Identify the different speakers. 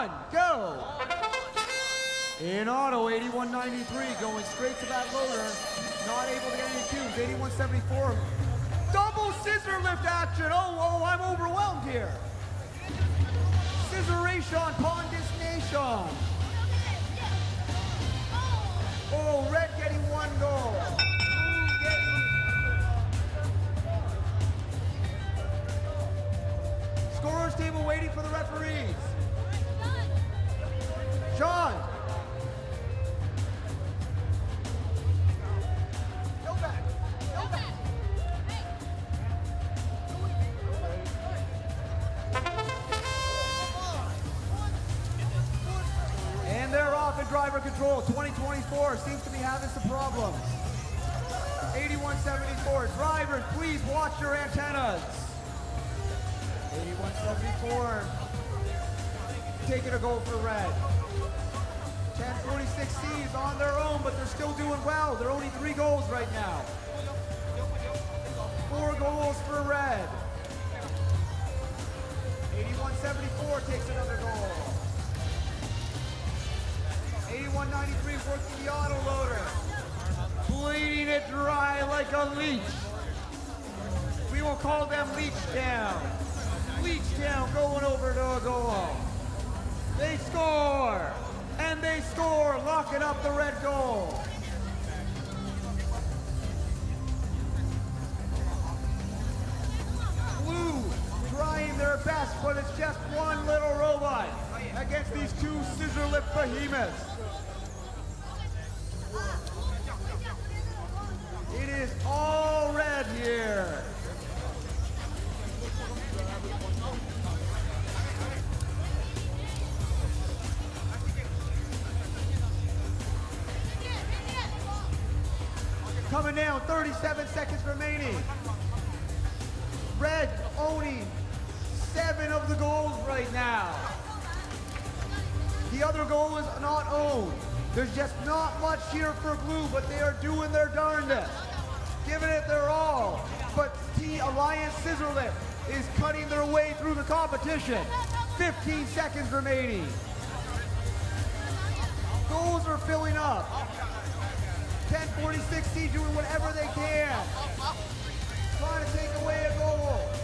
Speaker 1: one, go. In auto, 8193 going straight to that loader. Not able to get any cues. 8174. Double scissor lift action. Oh, oh, I'm overwhelmed here. Scissoration, Pondus Nation. Oh, red getting one goal. Scorers table waiting for the referees. Driver control. 2024 seems to be having some problems. 8174. Drivers, please watch your antennas. 8174. Taking a goal for red. 1046C is on their own, but they're still doing well. They're only three goals right now. Four goals for red. 8174 takes 8193 working the auto loader. Bleeding it dry like a leech. We will call them Leech Town. Leech Town going over to a goal. They score. And they score, locking up the red goal. Blue trying their best, but it's just one little robot against these two scissor lift behemoths. It is all red here. Coming down, 37 seconds remaining. Red owning seven of the goals right now. The other goal is not owned. There's just not much here for Blue, but they are doing their darndest. Giving it their all. But T Alliance Scissorlift is cutting their way through the competition. 15 seconds remaining. Goals are filling up. 1046 T doing whatever they can. Trying to take away a goal.